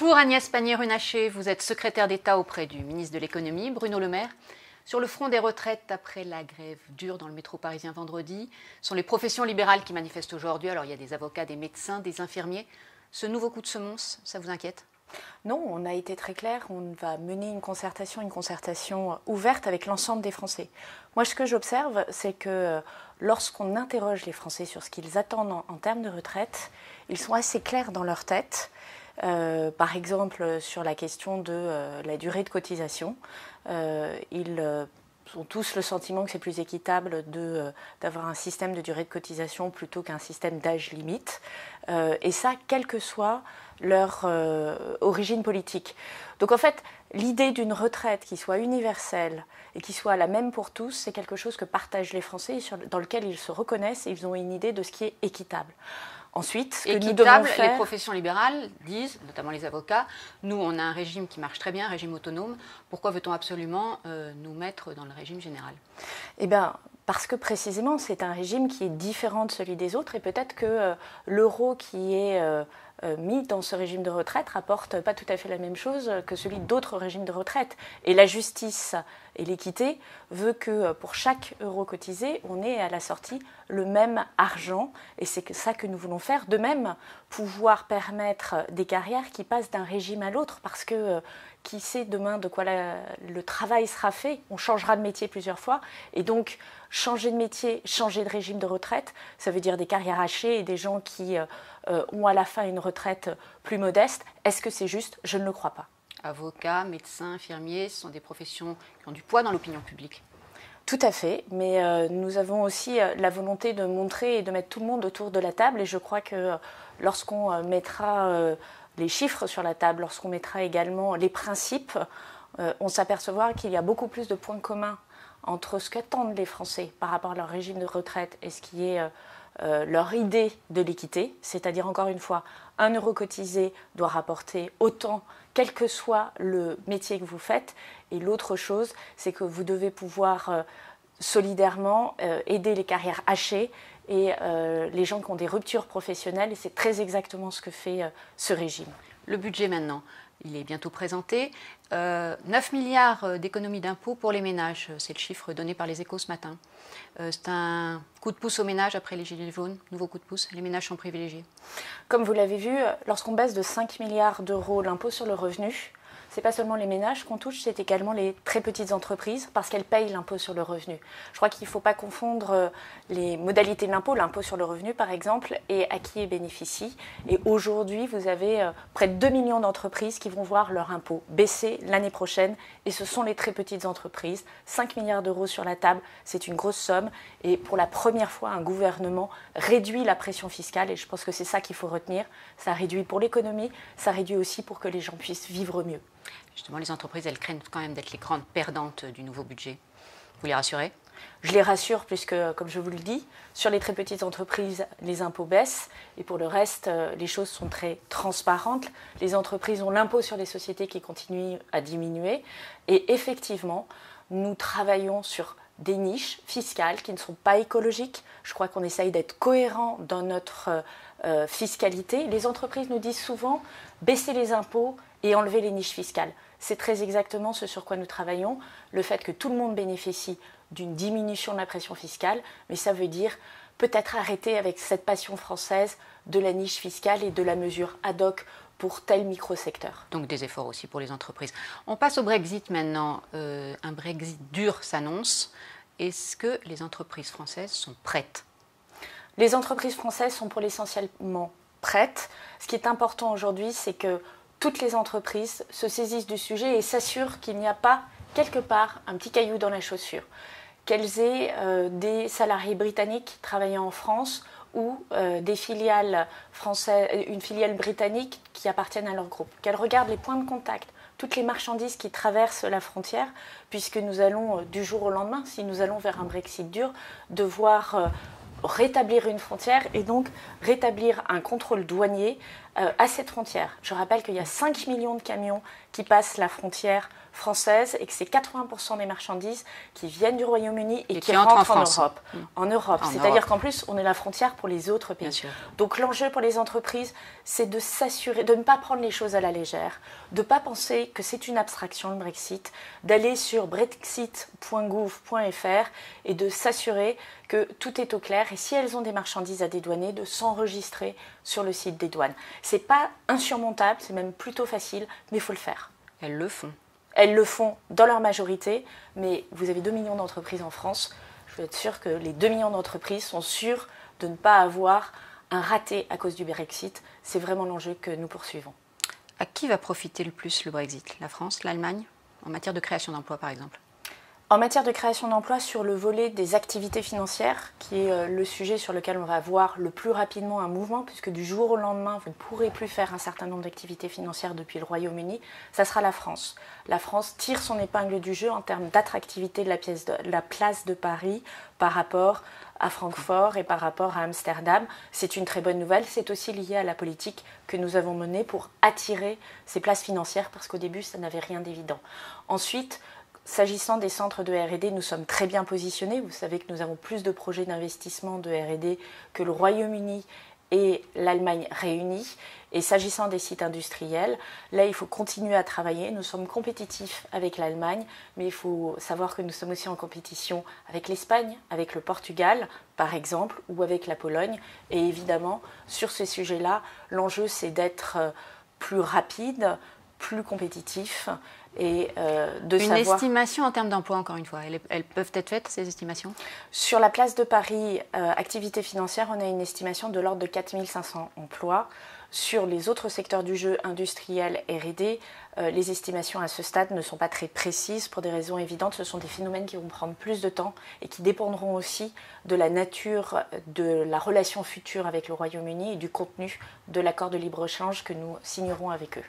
Bonjour Agnès Pannier-Runacher, vous êtes secrétaire d'État auprès du ministre de l'économie, Bruno Le Maire. Sur le front des retraites, après la grève dure dans le métro parisien vendredi, sont les professions libérales qui manifestent aujourd'hui. Alors il y a des avocats, des médecins, des infirmiers. Ce nouveau coup de semonce, ça vous inquiète? Non, on a été très clair, on va mener une concertation, une concertation ouverte avec l'ensemble des Français. Moi, ce que j'observe, c'est que euh, lorsqu'on interroge les Français sur ce qu'ils attendent en, termes de retraite, ils sont assez clairs dans leur tête. Euh, par exemple, sur la question de euh, la durée de cotisation, ils ont tous le sentiment que c'est plus équitable d'avoir un système de durée de cotisation plutôt qu'un système d'âge limite. et ça, quel que soit leur euh, origine politique. Donc en fait, l'idée d'une retraite qui soit universelle et qui soit la même pour tous, c'est quelque chose que partagent les Français et dans lequel ils se reconnaissent et ils ont une idée de ce qui est équitable. Ensuite, ce équitable, les professions libérales disent, notamment les avocats, nous on a un régime qui marche très bien, un régime autonome. Pourquoi veut-on absolument euh, nous mettre dans le régime général? Eh bien, parce que précisément c'est un régime qui est différent de celui des autres et peut-être que euh, l'euro qui est euh, mis dans ce régime de retraite rapporte pas tout à fait la même chose que celui d'autres régimes de retraite. Et la justice et l'équité veut que euh, pour chaque euro cotisé, on ait à la sortie le même argent. Et c'est ça que nous voulons faire. De même, pouvoir permettre des carrières qui passent d'un régime à l'autre parce que euh, qui sait demain de quoi le travail sera fait. On changera de métier plusieurs fois. Et donc, changer de métier, changer de régime de retraite, ça veut dire des carrières hachées et des gens qui euh, euh, ont à la fin une retraite plus modeste. Est-ce que c'est juste? Je ne le crois pas. Avocats, médecins, infirmiers, ce sont des professions qui ont du poids dans l'opinion publique. Tout à fait, mais euh, nous avons aussi la volonté de montrer et de mettre tout le monde autour de la table et je crois que lorsqu'on mettra les chiffres sur la table, lorsqu'on mettra également les principes, euh, on s'apercevra qu'il y a beaucoup plus de points communs entre ce qu'attendent les Français par rapport à leur régime de retraite et ce qui est euh, euh, leur idée de l'équité, c'est-à-dire encore une fois, un euro cotisé doit rapporter autant, quel que soit le métier que vous faites. Et l'autre chose, c'est que vous devez pouvoir solidairement aider les carrières hachées et euh, les gens qui ont des ruptures professionnelles, et c'est très exactement ce que fait euh, ce régime. Le budget maintenant, il est bientôt présenté. 9 euh, milliards d'économies d'impôts pour les ménages, c'est le chiffre donné par les échos ce matin. c'est un coup de pouce aux ménages après les gilets jaunes, nouveau coup de pouce, les ménages sont privilégiés. Comme vous l'avez vu, lorsqu'on baisse de 5 milliards d'euros l'impôt sur le revenu, c'est pas seulement les ménages qu'on touche, c'est également les très petites entreprises parce qu'elles payent l'impôt sur le revenu. Je crois qu'il ne faut pas confondre euh, les modalités de l'impôt, l'impôt sur le revenu par exemple, et à qui il bénéficie. Et aujourd'hui, vous avez euh, près de 2 millions d'entreprises qui vont voir leur impôt baisser l'année prochaine et ce sont les très petites entreprises. 5 milliards d'euros sur la table, c'est une grosse somme et pour la première fois, un gouvernement réduit la pression fiscale et je pense que c'est ça qu'il faut retenir. Ça réduit pour l'économie, ça réduit aussi pour que les gens puissent vivre mieux. Justement, les entreprises, elles craignent quand même d'être les grandes perdantes du nouveau budget. Vous les rassurez? Je les rassure puisque, comme je vous le dis, sur les très petites entreprises, les impôts baissent et pour le reste, euh, les choses sont très transparentes. Les entreprises ont l'impôt sur les sociétés qui continue à diminuer et effectivement, nous travaillons sur des niches fiscales qui ne sont pas écologiques. Je crois qu'on essaye d'être cohérent dans notre euh, euh, fiscalité. Les entreprises nous disent souvent baisser les impôts et enlever les niches fiscales. C'est très exactement ce sur quoi nous travaillons, le fait que tout le monde bénéficie d'une diminution de la pression fiscale, mais ça veut dire peut-être arrêter avec cette passion française de la niche fiscale et de la mesure ad hoc pour tel microsecteur. Donc des efforts aussi pour les entreprises. On passe au Brexit maintenant. Euh, un Brexit dur s'annonce. Est-ce que les entreprises françaises sont prêtes? Les entreprises françaises sont pour l'essentiellement prêtes. Ce qui est important aujourd'hui, c'est que toutes les entreprises se saisissent du sujet et s'assurent qu'il n'y a pas quelque part un petit caillou dans la chaussure. Qu'elles aient euh, des salariés britanniques travaillant en France ou euh, des filiales françaises, une filiale britannique qui appartiennent à leur groupe. Qu'elles regardent les points de contact, toutes les marchandises qui traversent la frontière, puisque nous allons euh, du jour au lendemain, si nous allons vers un Brexit dur, devoir rétablir une frontière et donc rétablir un contrôle douanier euh, à cette frontière. Je rappelle qu'il y a 5 millions de camions qui passent la frontière française et que c'est 80% des marchandises qui viennent du Royaume-Uni et, qui, rentrent en, Europe. En Europe. C'est-à-dire qu'en plus, on est la frontière pour les autres pays. Donc l'enjeu pour les entreprises, c'est de s'assurer, de ne pas prendre les choses à la légère, de ne pas penser que c'est une abstraction le Brexit, d'aller sur brexit.gouv.fr et de s'assurer que tout est au clair et si elles ont des marchandises à dédouaner, de s'enregistrer sur le site des douanes. C'est pas insurmontable, c'est même plutôt facile, mais il faut le faire. Elles le font. Elles le font dans leur majorité, mais vous avez 2 millions d'entreprises en France. Je veux être sûr que les 2 millions d'entreprises sont sûres de ne pas avoir un raté à cause du Brexit. C'est vraiment l'enjeu que nous poursuivons. À qui va profiter le plus le Brexit? La France, l'Allemagne? En matière de création d'emplois, par exemple? En matière de création d'emplois, sur le volet des activités financières, qui est euh, le sujet sur lequel on va voir le plus rapidement un mouvement, puisque du jour au lendemain, vous ne pourrez plus faire un certain nombre d'activités financières depuis le Royaume-Uni, ça sera la France. La France tire son épingle du jeu en termes d'attractivité de, de la place de Paris par rapport à Francfort et par rapport à Amsterdam. C'est une très bonne nouvelle. C'est aussi lié à la politique que nous avons menée pour attirer ces places financières, parce qu'au début, ça n'avait rien d'évident. Ensuite, S'agissant des centres de RD, nous sommes très bien positionnés. Vous savez que nous avons plus de projets d'investissement de RD que le Royaume-Uni et l'Allemagne réunis. Et s'agissant des sites industriels, là, il faut continuer à travailler. Nous sommes compétitifs avec l'Allemagne, mais il faut savoir que nous sommes aussi en compétition avec l'Espagne, avec le Portugal, par exemple, ou avec la Pologne. Et évidemment, sur ces sujets-là, l'enjeu, c'est d'être euh, plus rapide, plus compétitif et euh, de une estimation en termes d'emploi, encore une fois. Elles, peuvent être faites, ces estimations? Sur la place de Paris, euh, activité financière, on a une estimation de l'ordre de 4500 emplois. Sur les autres secteurs du jeu, industriel, RD, euh, les estimations à ce stade ne sont pas très précises pour des raisons évidentes. Ce sont des phénomènes qui vont prendre plus de temps et qui dépendront aussi de la nature de la relation future avec le Royaume-Uni et du contenu de l'accord de libre-échange que nous signerons avec eux.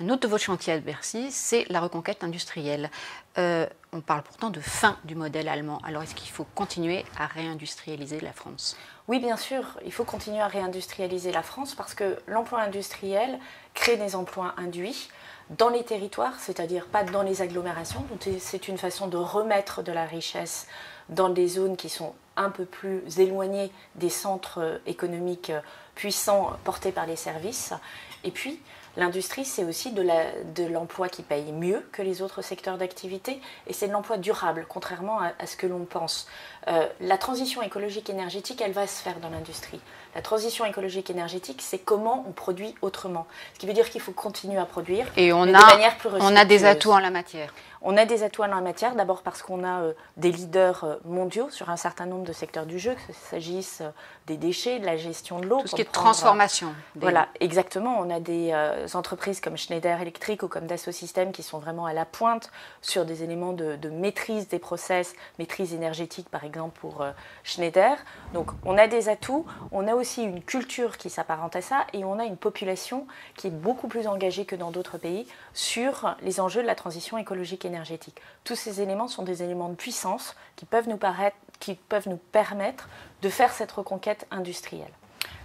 Un autre de vos chantiers à Bercy, c'est la reconquête industrielle. Euh, on parle pourtant de fin du modèle allemand. Alors est-ce qu'il faut continuer à réindustrialiser la France? Oui, bien sûr, il faut continuer à réindustrialiser la France parce que l'emploi industriel crée des emplois induits dans les territoires, c'est-à-dire pas dans les agglomérations. C'est une façon de remettre de la richesse dans des zones qui sont un peu plus éloignées des centres économiques puissants portés par les services. Et puis, L'industrie, c'est aussi de l'emploi qui paye mieux que les autres secteurs d'activité et c'est de l'emploi durable, contrairement à, ce que l'on pense. Euh, la transition écologique énergétique, elle va se faire dans l'industrie. La transition écologique énergétique, c'est comment on produit autrement. Ce qui veut dire qu'il faut continuer à produire et on a, de manière plus On a des atouts en la matière. On a des atouts en la matière, d'abord parce qu'on a euh, des leaders euh, mondiaux sur un certain nombre de secteurs du jeu, qu'il s'agisse euh, des déchets, de la gestion de l'eau. Tout ce qui est transformation. Voilà, exactement. On a des entreprises comme Schneider Electric ou comme Dassault Systèmes qui sont vraiment à la pointe sur des éléments de, de maîtrise des process, maîtrise énergétique par exemple pour Schneider. Donc on a des atouts, on a aussi une culture qui s'apparente à ça et on a une population qui est beaucoup plus engagée que dans d'autres pays sur les enjeux de la transition écologique et Tous ces éléments sont des éléments de puissance qui peuvent nous, paraître, qui peuvent nous permettre de faire cette reconquête industrielle.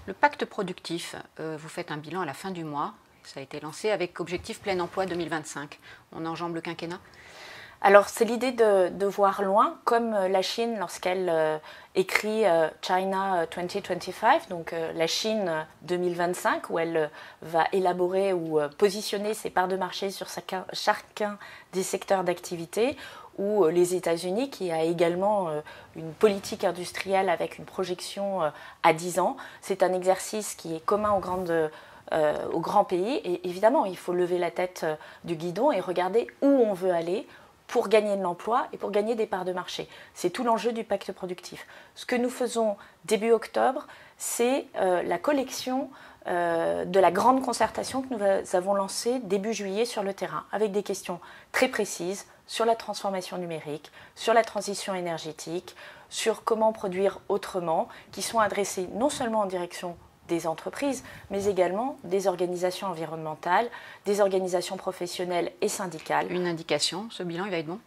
Le pacte productif, euh, vous faites un bilan à la fin du mois. Ça a été lancé avec objectif plein emploi 2025. On enjambe le quinquennat alors c'est l'idée de, voir loin, comme euh, la Chine lorsqu'elle euh, écrit euh, China 2025, donc la Chine 2025, où elle va élaborer ou positionner ses parts de marché sur chacun des secteurs d'activité, ou les États-Unis, qui a également une politique industrielle avec une projection à 10 ans. C'est un exercice qui est commun aux grandes aux grands pays. Et évidemment, il faut lever la tête du guidon et regarder où on veut aller, pour gagner de l'emploi et pour gagner des parts de marché. C'est tout l'enjeu du pacte productif. Ce que nous faisons début octobre, c'est euh, la collection euh, de la grande concertation que nous avons lancée début juillet sur le terrain, avec des questions très précises sur la transformation numérique, sur la transition énergétique, sur comment produire autrement, qui sont adressées non seulement en direction des entreprises, mais également des organisations environnementales, des organisations professionnelles et syndicales. Une indication, ce bilan, il va être bon?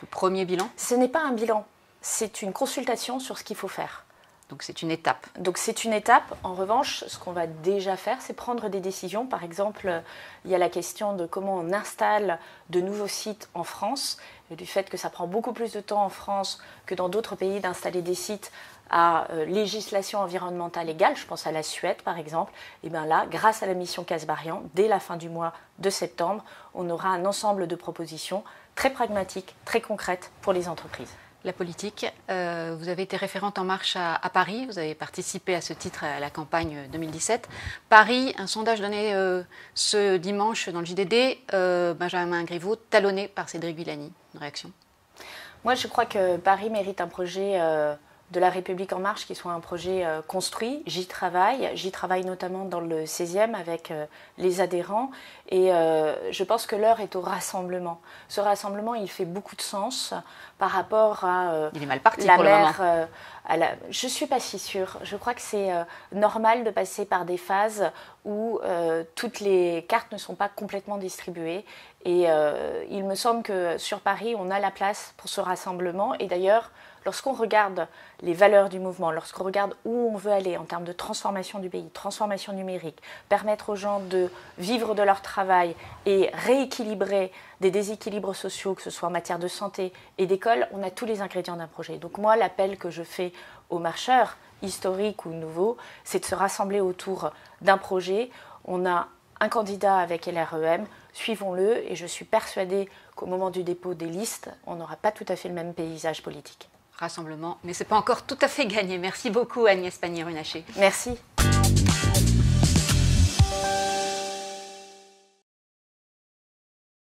Le premier bilan? Ce n'est pas un bilan, c'est une consultation sur ce qu'il faut faire. Donc c'est une étape. Donc c'est une étape. En revanche, ce qu'on va déjà faire, c'est prendre des décisions. Par exemple, il y a la question de comment on installe de nouveaux sites en France, du fait que ça prend beaucoup plus de temps en France que dans d'autres pays d'installer des sites à euh, législation environnementale égale, je pense à la Suède par exemple, et bien là, grâce à la mission Casbarian, dès la fin du mois de septembre, on aura un ensemble de propositions très pragmatiques, très concrètes pour les entreprises la politique. Euh, vous avez été référente en marche à, Paris, vous avez participé à ce titre à la campagne 2017. Paris, un sondage donné euh, ce dimanche dans le JDD, euh, Benjamin Griveaux, talonné par Cédric Villani. Une réaction? Moi, je crois que Paris mérite un projet de la République en marche qui soit un projet euh, construit. J'y travaille. J'y travaille notamment dans le 16e avec euh, les adhérents. Et euh, je pense que l'heure est au rassemblement. Ce rassemblement, il fait beaucoup de sens par rapport à il est mal parti la pour à la... Je ne suis pas si sûre. Je crois que c'est normal de passer par des phases où toutes les cartes ne sont pas complètement distribuées. Et il me semble que sur Paris, on a la place pour ce rassemblement. Et d'ailleurs, Lorsqu'on regarde les valeurs du mouvement, lorsqu'on regarde où on veut aller en termes de transformation du pays, transformation numérique, permettre aux gens de vivre de leur travail et rééquilibrer des déséquilibres sociaux, que ce soit en matière de santé et d'école, on a tous les ingrédients d'un projet. Donc moi, l'appel que je fais aux marcheurs, historiques ou nouveaux, c'est de se rassembler autour d'un projet. On a un candidat avec LREM, suivons-le et je suis persuadée qu'au moment du dépôt des listes, on n'aura pas tout à fait le même paysage politique rassemblement, mais ce n'est pas encore tout à fait gagné. Merci beaucoup Agnès Pannier-Runacher. Merci.